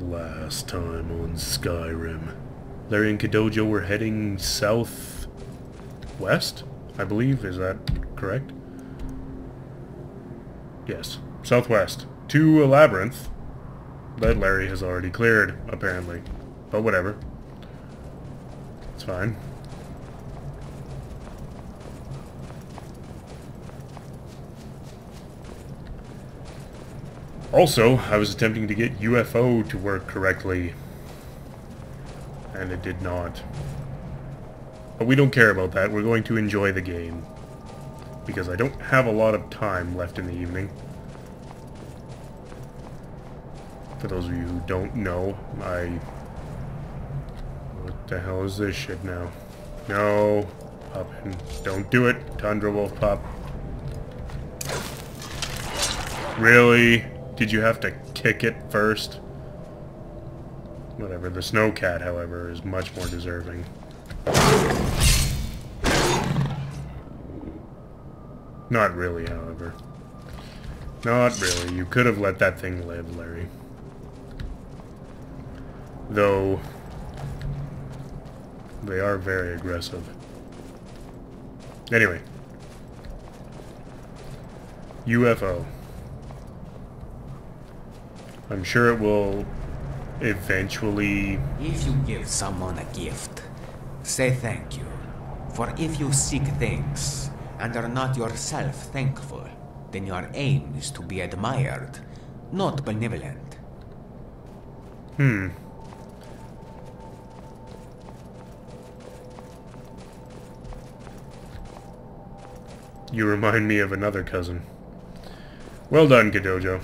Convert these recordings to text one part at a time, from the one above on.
Last time on Skyrim. Larry and Kadojo were heading south west, I believe. Is that correct? Yes. Southwest. To a labyrinth that Larry has already cleared, apparently. But whatever. It's fine. Also, I was attempting to get UFO to work correctly, and it did not. But we don't care about that, we're going to enjoy the game. Because I don't have a lot of time left in the evening. For those of you who don't know, I... What the hell is this shit now? No! Pop. Don't do it, Tundra Wolf Pop. Really? Did you have to kick it first? Whatever. The Snowcat, however, is much more deserving. Not really, however. Not really. You could have let that thing live, Larry. Though... They are very aggressive. Anyway. UFO. I'm sure it will eventually... If you give someone a gift, say thank you. For if you seek things and are not yourself thankful, then your aim is to be admired, not benevolent. Hmm. You remind me of another cousin. Well done, Kadojo.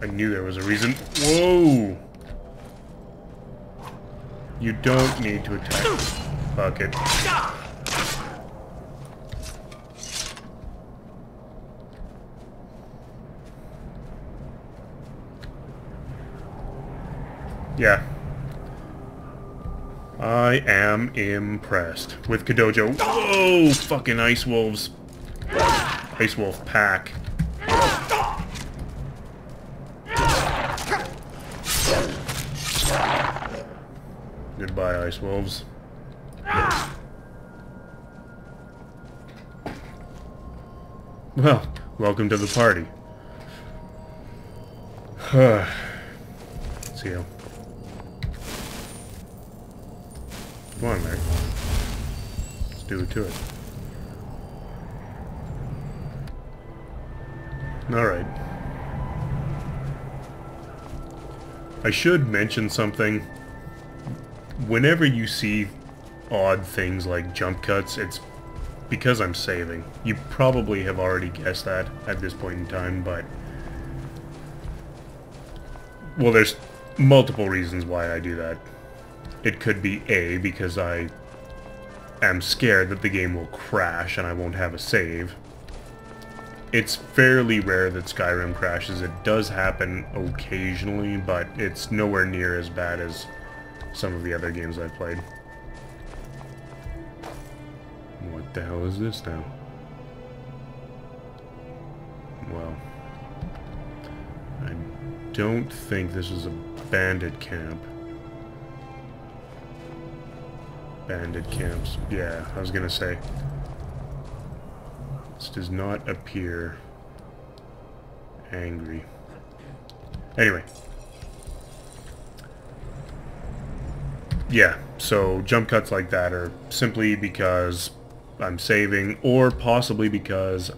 I knew there was a reason. Whoa! You don't need to attack. Fuck it. Yeah. I am impressed with Kadojo. Whoa! Fucking Ice Wolves. Ice Wolf pack. Goodbye, Ice Wolves. Well, welcome to the party. See you. Come on, Larry. Let's do it to it. Alright. I should mention something. Whenever you see odd things like jump cuts, it's because I'm saving. You probably have already guessed that at this point in time, but... Well, there's multiple reasons why I do that. It could be A, because I am scared that the game will crash and I won't have a save. It's fairly rare that Skyrim crashes. It does happen occasionally, but it's nowhere near as bad as some of the other games I've played. What the hell is this now? Well, I don't think this is a bandit camp. Bandit camps. Yeah, I was gonna say. This does not appear angry. Anyway. Yeah, so jump cuts like that are simply because I'm saving, or possibly because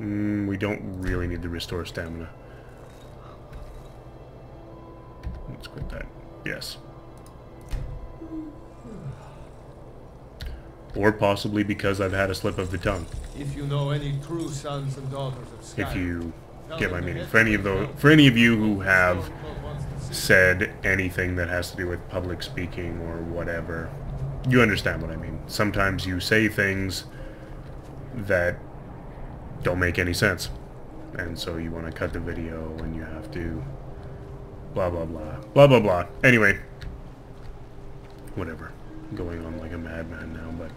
mm, we don't really need to restore stamina. Let's quit that. Yes. Or possibly because I've had a slip of the tongue. If you know any true sons and daughters of Skyrim, If you get my meaning. For any of those, the for any of you who have Stormcloak wants to see said anything that has to do with public speaking or whatever, you understand what I mean. Sometimes you say things that don't make any sense. And so you want to cut the video and you have to blah blah blah. Blah blah blah. Anyway. Whatever. I'm going on like a madman now, but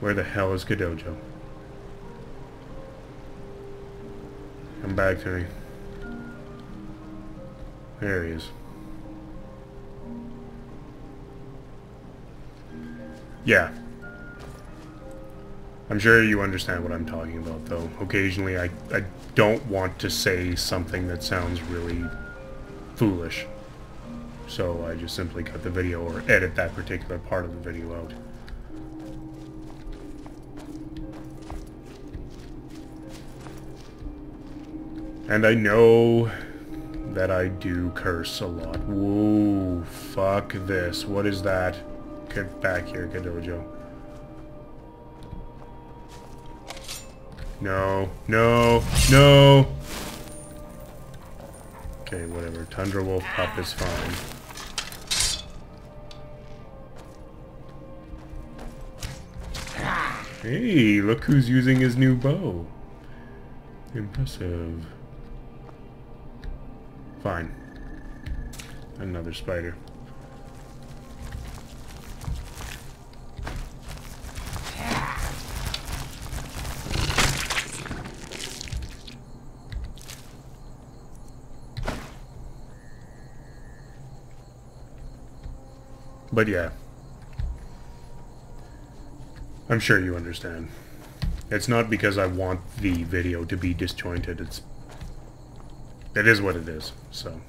where the hell is Kadojo? Come back to me. There he is. Yeah. I'm sure you understand what I'm talking about, though. Occasionally, I, I don't want to say something that sounds really foolish. So I just simply cut the video or edit that particular part of the video out. And I know that I do curse a lot. Whoa, fuck this. What is that? Get back here, Kadojo. No, no, no! Okay, whatever. Tundra Wolf Pup is fine. Hey, look who's using his new bow. Impressive. Fine. Another spider. But yeah. I'm sure you understand. It's not because I want the video to be disjointed, it's... It is what it is, so...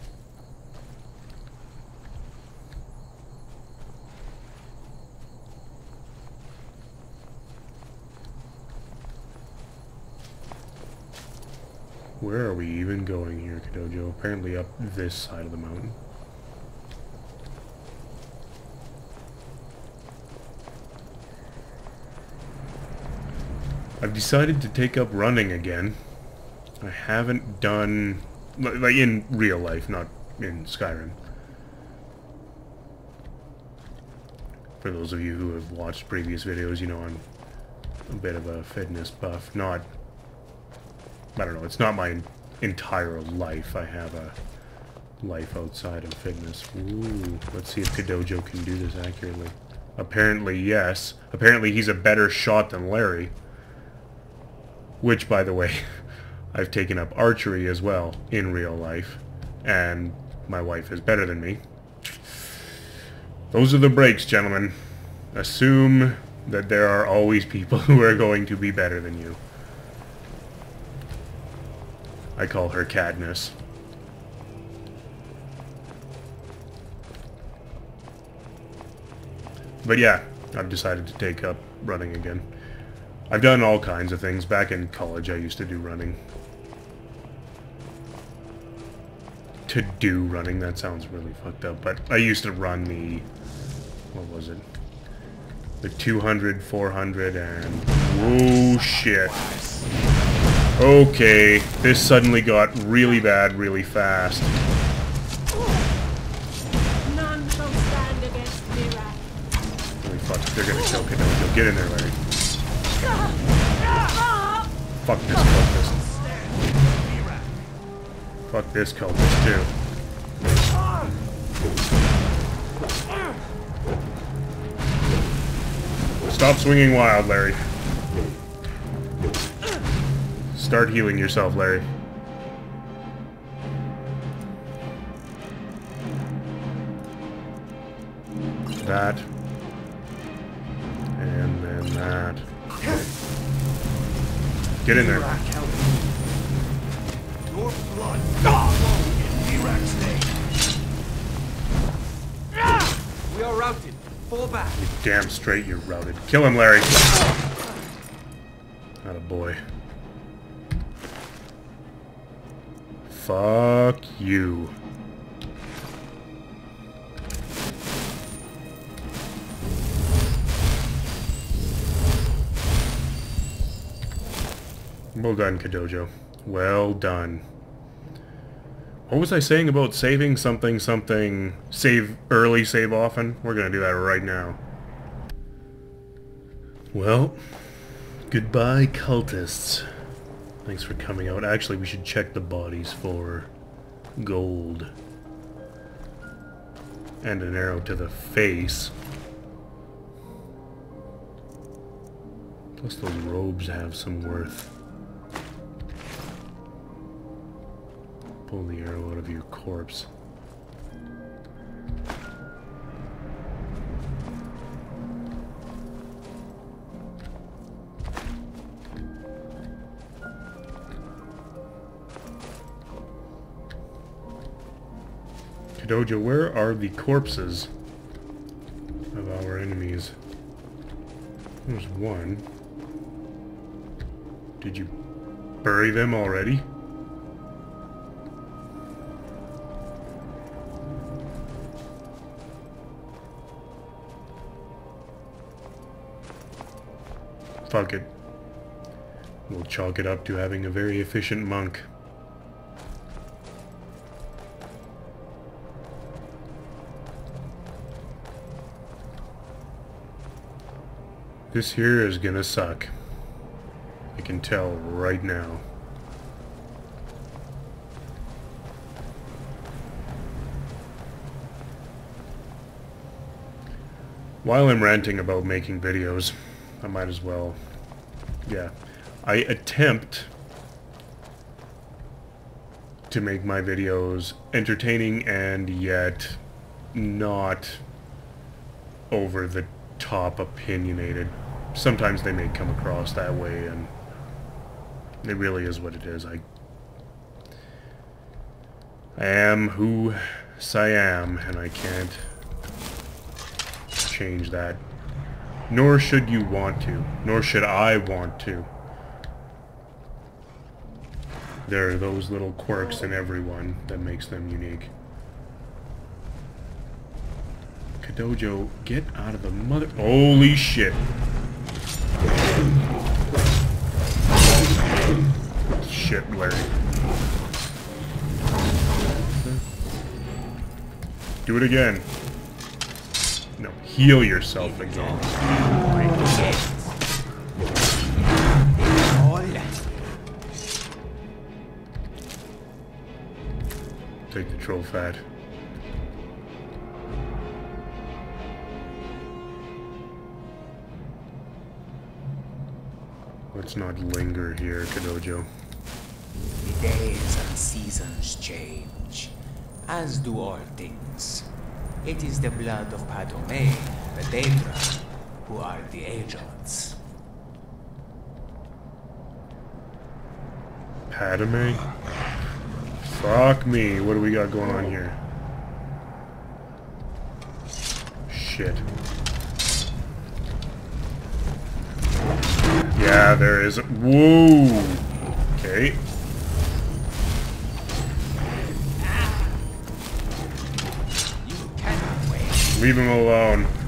Where are we even going here, Kadojo? Apparently up this side of the mountain. I've decided to take up running again. I haven't done... Like, in real life, not in Skyrim. For those of you who have watched previous videos, you know I'm a bit of a fitness buff. Not... I don't know, it's not my entire life. I have a life outside of fitness. Ooh, let's see if Kadojo can do this accurately. Apparently, yes. Apparently he's a better shot than Larry. Which, by the way, I've taken up archery as well in real life, and my wife is better than me. Those are the breaks, gentlemen. Assume that there are always people who are going to be better than you. I call her Cadmus. But yeah, I've decided to take up running again. I've done all kinds of things. Back in college, I used to do running. To do running, that sounds really fucked up, but I used to run the... What was it? The 200, 400, and... Oh, shit. Okay, this suddenly got really bad really fast. None shall stand against Miraak. Holy fuck, they're gonna kill Kadojo. Get in there, Larry. Fuck this cultist. Fuck this cultist too. Stop swinging wild, Larry. Start healing yourself, Larry. That. Get in there. Your blood in Miraak's name. We are routed. Fall back. You damn straight you're routed. Kill him, Larry. Not a boy. Fuck you. Well done, Kadojo. Well done. What was I saying about saving something something save early, save often? We're gonna do that right now. Well, goodbye cultists. Thanks for coming out. Actually, we should check the bodies for gold. And an arrow to the face. Plus those robes have some worth. Pull the arrow out of your corpse. Kadoja, where are the corpses of our enemies? There's one. Did you bury them already? Fuck it. We'll chalk it up to having a very efficient monk. This here is gonna suck. I can tell right now. While I'm ranting about making videos, I might as well... Yeah. I attempt to make my videos entertaining and yet not over the top opinionated. Sometimes they may come across that way and it really is what it is. I I am who I am and I can't change that. Nor should you want to. Nor should I want to. There are those little quirks in everyone that makes them unique. Kadojo, get out of the mother- Holy shit! Shit, Larry. Do it again. Heal yourself again. Take the troll fat. Let's not linger here, Kadojo. The days and seasons change, as do all things. It is the blood of Padomay, the Daedra, who are the agents. Padme? Fuck me. What do we got going on here? Shit. Yeah, there is. Whoa. Okay. Leave him alone.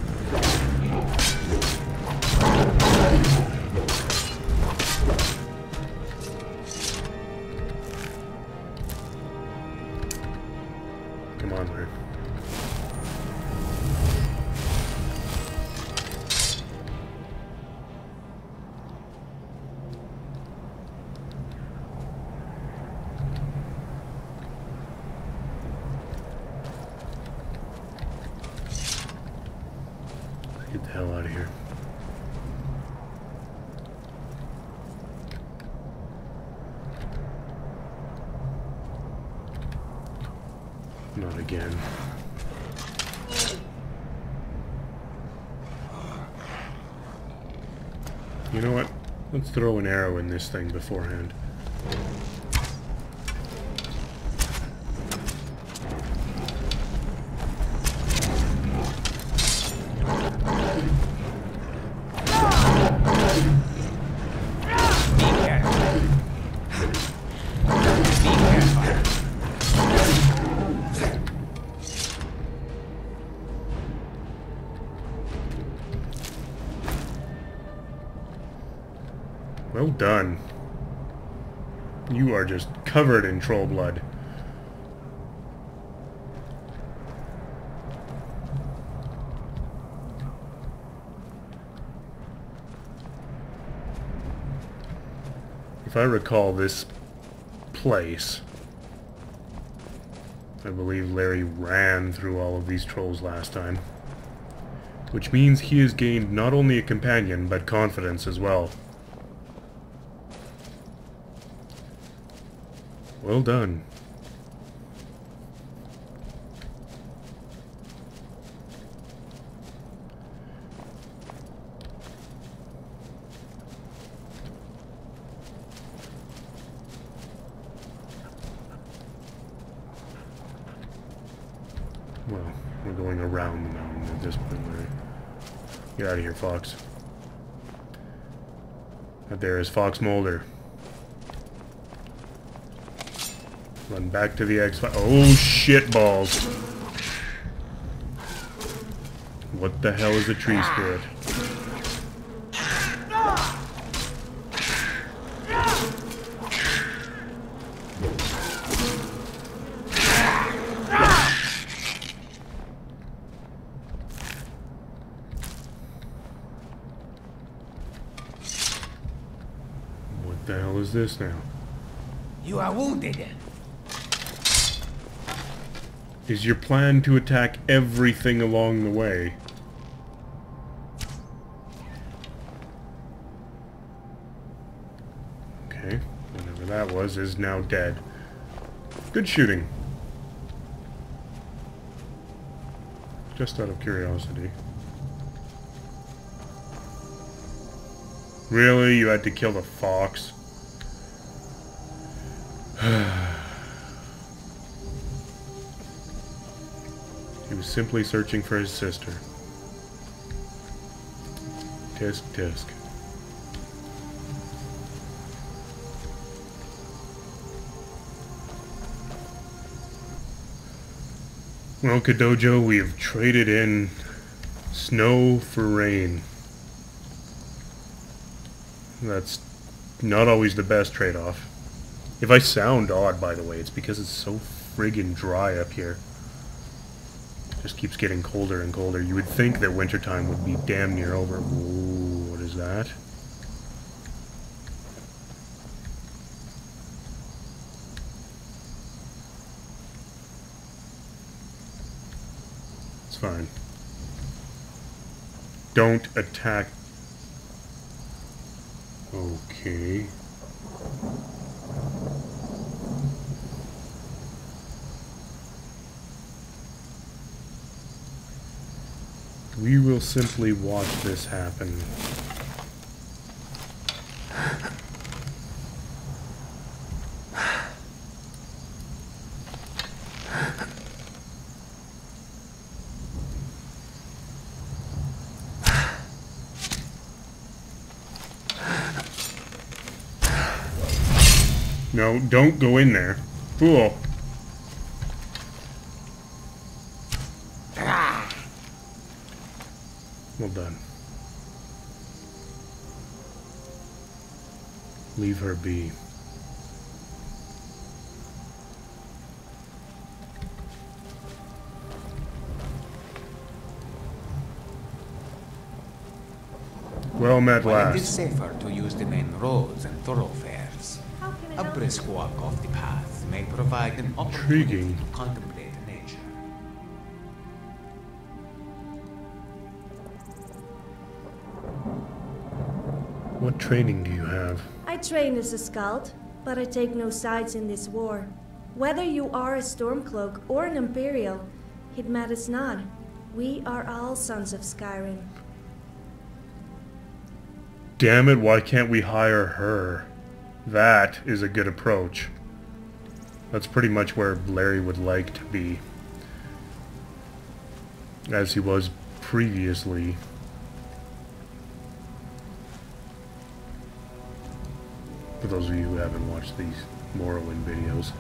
Not again. You know what? Let's throw an arrow in this thing beforehand. Well done. You are just covered in troll blood. If I recall this place, I believe Larry ran through all of these trolls last time. Which means he has gained not only a companion, but confidence as well. Well done. Well, we're going around the mountain at this point, right? Get out of here, Fox. Up there is Fox Mulder. Run back to the X. file. Oh shit balls! What the hell is a tree spirit? What the hell is this now? You are wounded. Is your plan to attack everything along the way? Okay, whatever that was is now dead. Good shooting. Just out of curiosity. Really? You had to kill the fox? simply searching for his sister. Tisk tisk. Well, Kadojo, we have traded in snow for rain. That's not always the best trade-off. If I sound odd, by the way, it's because it's so friggin' dry up here just keeps getting colder and colder. You would think that wintertime would be damn near over. Ooh, what is that? It's fine. Don't attack. Okay. We will simply watch this happen. No, don't go in there. Fool. Leave her be. Well met While it is safer to use the main roads and thoroughfares, How can I a help brisk walk off the path may provide an opportunity Intriguing. to contemplate nature. What training do you have? I train as a scout, but I take no sides in this war. Whether you are a Stormcloak or an Imperial, it matters not. We are all sons of Skyrim. Damn it, why can't we hire her? That is a good approach. That's pretty much where Larry would like to be. As he was previously. For those of you who haven't watched these Morrowind videos.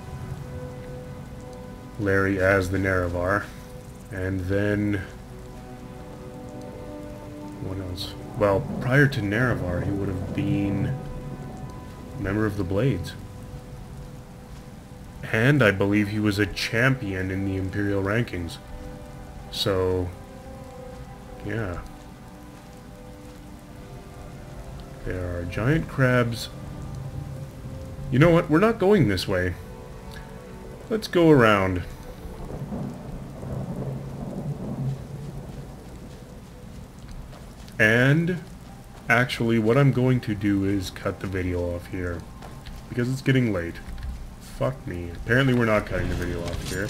Larry as the Nerevar. And then... What else? Well, prior to Nerevar, he would have been member of the Blades. And I believe he was a champion in the Imperial rankings. So, yeah. There are giant crabs. You know what? We're not going this way. Let's go around. And actually what I'm going to do is cut the video off here because it's getting late. Fuck me. Apparently we're not cutting the video off here.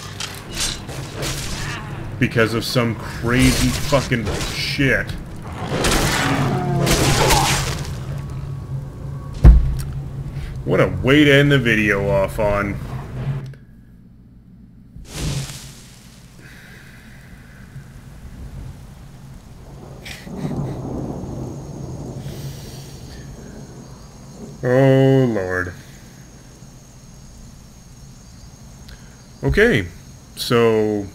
Because of some crazy fucking shit. What a way to end the video off on. Oh, Lord. Okay, so,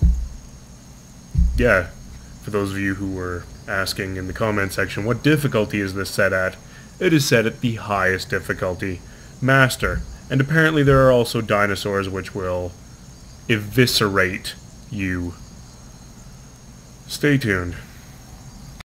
yeah, for those of you who were asking in the comment section, what difficulty is this set at? It is set at the highest difficulty. Master. And apparently there are also dinosaurs which will eviscerate you. Stay tuned.